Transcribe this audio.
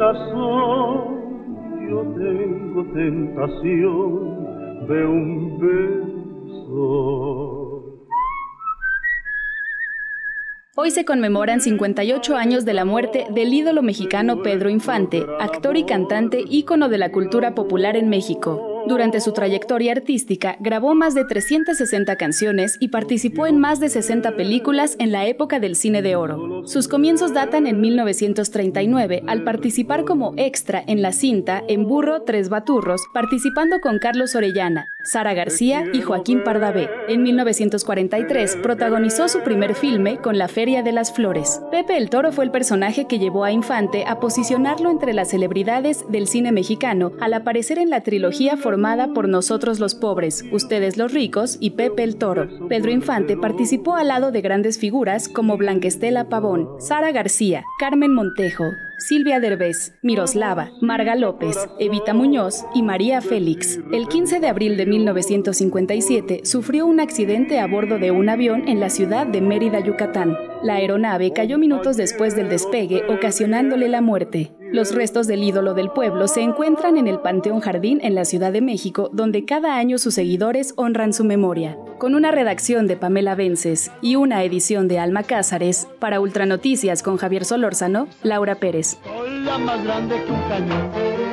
Corazón, yo tengo tentación de un beso. Hoy se conmemoran 58 años de la muerte del ídolo mexicano Pedro Infante, actor y cantante ícono de la cultura popular en México. Durante su trayectoria artística, grabó más de 360 canciones y participó en más de 60 películas en la época del cine de oro. Sus comienzos datan en 1939 al participar como extra en la cinta En Burro Tres Baturros, participando con Carlos Orellana, Sara García y Joaquín Pardavé. En 1943 protagonizó su primer filme con La Feria de las Flores. Pepe el Toro fue el personaje que llevó a Infante a posicionarlo entre las celebridades del cine mexicano al aparecer en la trilogía formada por Nosotros los Pobres, Ustedes los Ricos y Pepe el Toro. Pedro Infante participó al lado de grandes figuras como Blanquestela Pavón, Sara García, Carmen Montejo, Silvia Derbez, Miroslava, Marga López, Evita Muñoz y María Félix. El 15 de abril de 1957 sufrió un accidente a bordo de un avión en la ciudad de Mérida, Yucatán. La aeronave cayó minutos después del despegue, ocasionándole la muerte. Los restos del ídolo del pueblo se encuentran en el Panteón Jardín en la Ciudad de México, donde cada año sus seguidores honran su memoria. Con una redacción de Pamela Vences y una edición de Alma Cázares, para Ultranoticias con Javier Solórzano, Laura Pérez. Soy la más grande que un cañón.